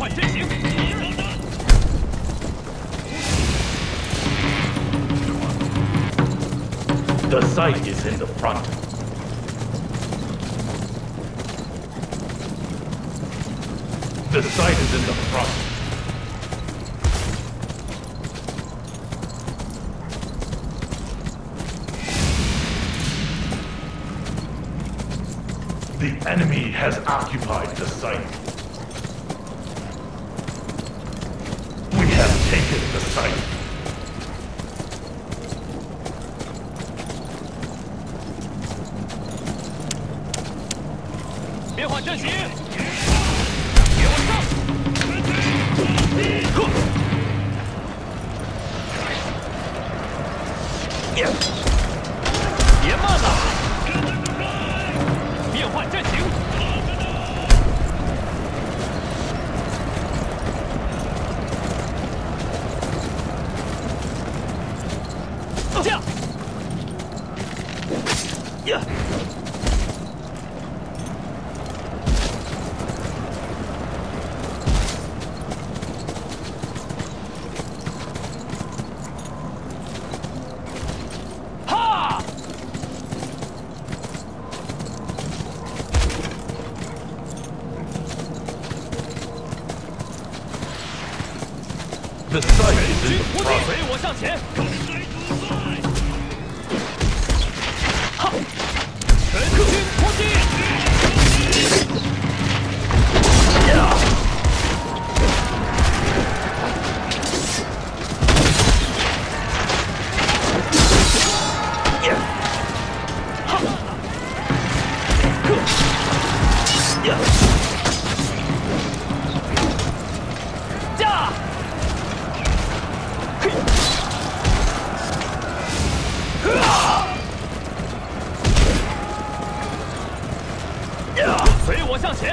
The site is in the front. The site is in the front. The enemy has occupied the site. Taken the site. 变换阵型，给我上！别慢了！变换阵型，这样。呀！哈！这再也是。随我向前。好，全克。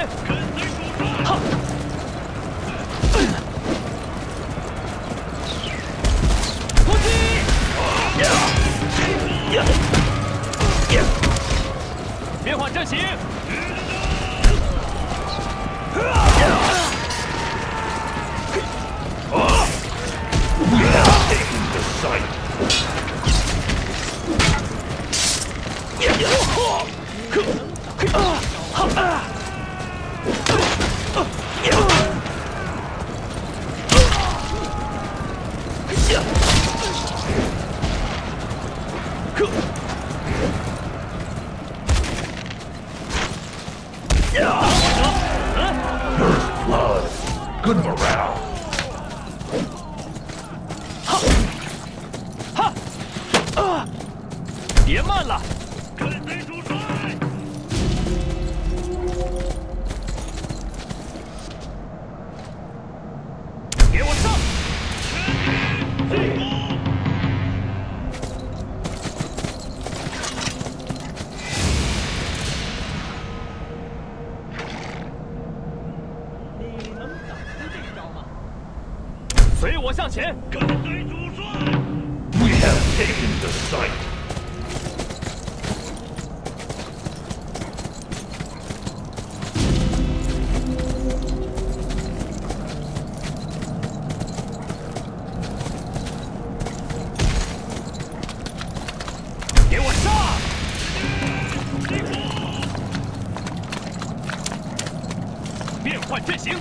我向前！哈！突击！变换阵型！Blood. Good morale. 别慢了！跟贼主说我向前！跟随主帅 We have taken the site. “给我上！”变换阵型，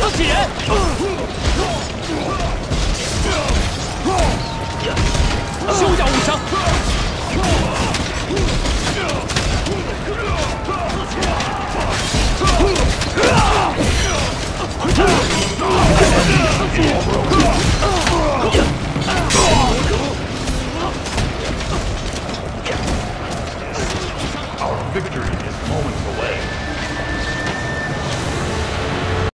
等几人休要误伤。